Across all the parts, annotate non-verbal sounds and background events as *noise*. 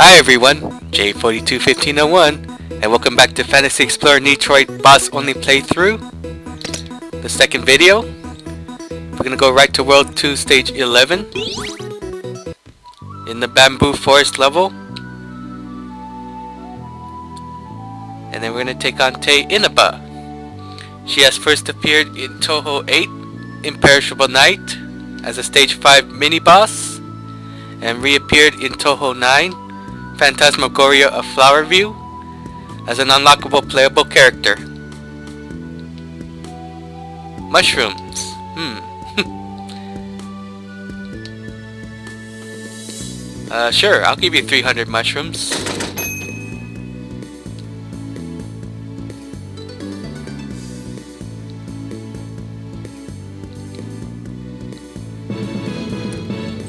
Hi everyone, J421501, and welcome back to Fantasy Explorer Nitroid Boss Only Playthrough. The second video. We're gonna go right to World 2 Stage 11. In the Bamboo Forest level. And then we're gonna take on Tewi Inaba. She has first appeared in Touhou 8, Imperishable Night, as a Stage 5 mini-boss, and reappeared in Touhou 9, Phantasmagoria of Flower View as an unlockable playable character. Mushrooms. Hmm. *laughs* uh, sure, I'll give you 300 mushrooms.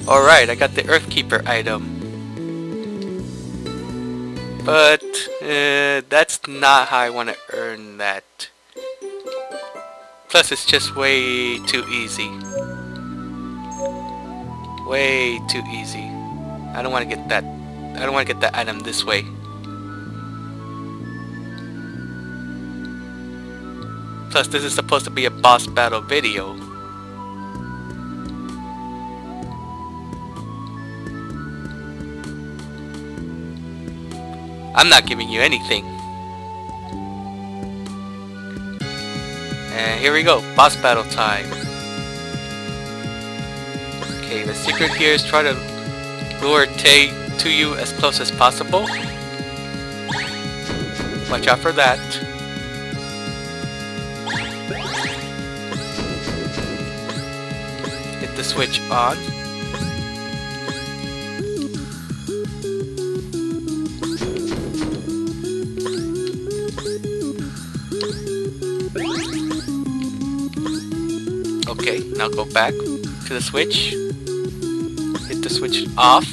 Alright, I got the Earthkeeper item. But uh, that's not how I want to earn that. Plus it's just way too easy. Way too easy. I don't want to get that. I don't want to get that item this way. Plus this is supposed to be a boss battle video. I'm not giving you anything. And here we go, boss battle time. Okay, the secret here is try to lure Tewi to you as close as possible. Watch out for that. Hit the switch on. Okay, now go back to the switch. Hit the switch off.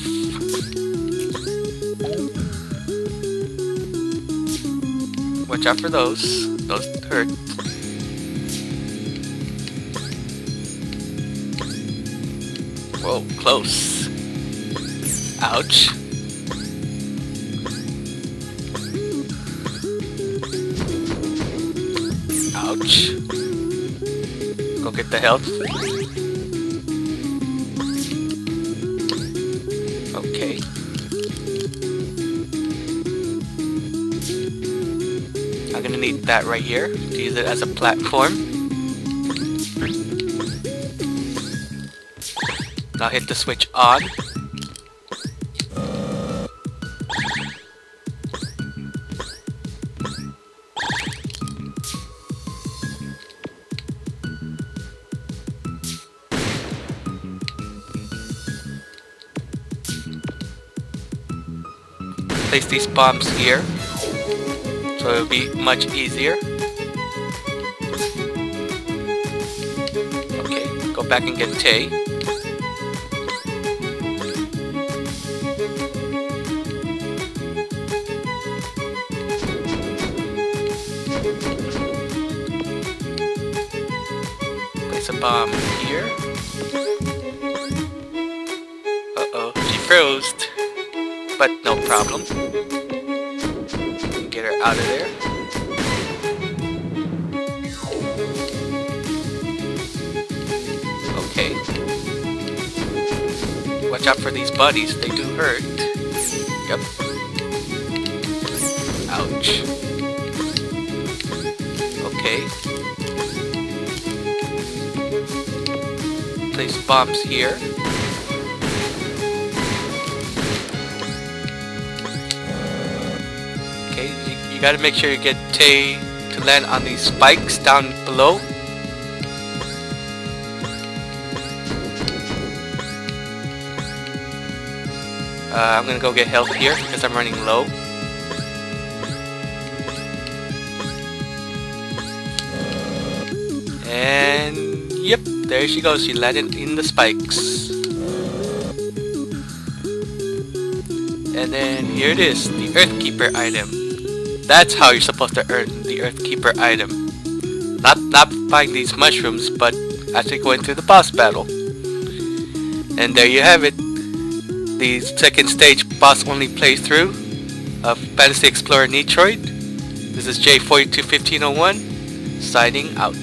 Watch out for those. Those hurt. Whoa, close. Ouch. Ouch. Go get the health. Okay. I'm gonna need that right here to use it as a platform. Now hit the switch on. Place these bombs here so it'll be much easier. Okay go back and get Tewi. place a bomb here. Uh-oh she froze but no problem. Get her out of there. Okay. Watch out for these buddies, they do hurt. Yep. Ouch. Okay. Place bombs here. You, gotta make sure you get Tewi to land on these spikes down below. Uh, I'm gonna go get health here because I'm running low. And yep, there she goes. She landed in the spikes. And then here it is, the Earthkeeper item. That's how you're supposed to earn the Earthkeeper item. Not not buying these mushrooms, but actually going through the boss battle. And there you have it. the second stage boss only playthrough of Fantasy Explorer Nitroid. This is J421501, signing out.